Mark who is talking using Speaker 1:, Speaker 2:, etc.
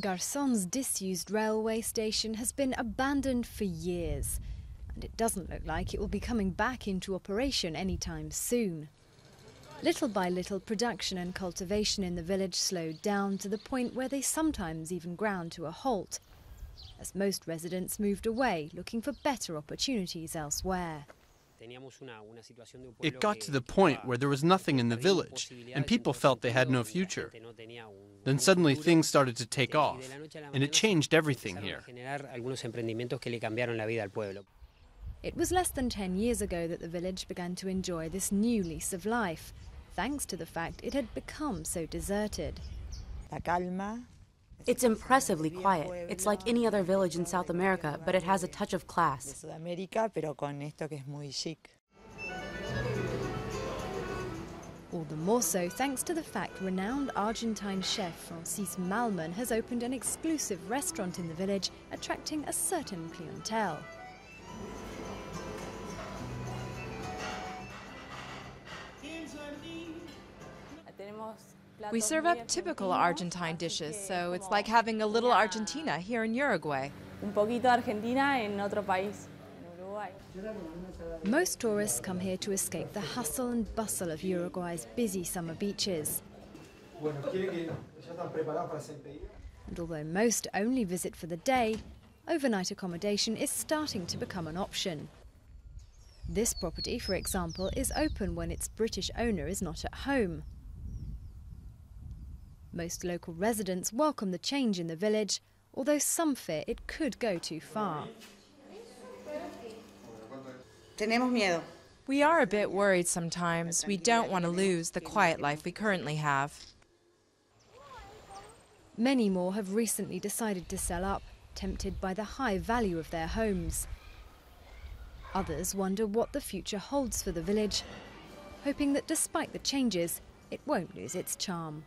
Speaker 1: Garzon's disused railway station has been abandoned for years, and it doesn't look like it will be coming back into operation anytime soon. Little by little, production and cultivation in the village slowed down to the point where they sometimes even ground to a halt, as most residents moved away looking for better opportunities elsewhere.
Speaker 2: It got to the point where there was nothing in the village, and people felt they had no future. Then suddenly things started to take off, and it changed everything here.
Speaker 1: It was less than 10 years ago that the village began to enjoy this new lease of life, thanks to the fact it had become so deserted.
Speaker 3: It's impressively quiet. It's like any other village in South America, but it has a touch of class.
Speaker 1: All the more so thanks to the fact renowned Argentine chef Francis Mallmann has opened an exclusive restaurant in the village, attracting a certain clientele.
Speaker 4: We serve up typical Argentine dishes, so it's like having a little Argentina here in Uruguay.
Speaker 5: Un poquito Argentina en otro país, en Uruguay.
Speaker 1: Most tourists come here to escape the hustle and bustle of Uruguay's busy summer beaches. And although most only visit for the day, overnight accommodation is starting to become an option. This property, for example, is open when its British owner is not at home. Most local residents welcome the change in the village, although some fear it could go too far.
Speaker 6: Tenemos miedo.
Speaker 4: We are a bit worried sometimes. We don't want to lose the quiet life we currently have.
Speaker 1: Many more have recently decided to sell up, tempted by the high value of their homes. Others wonder what the future holds for the village, hoping that despite the changes, it won't lose its charm.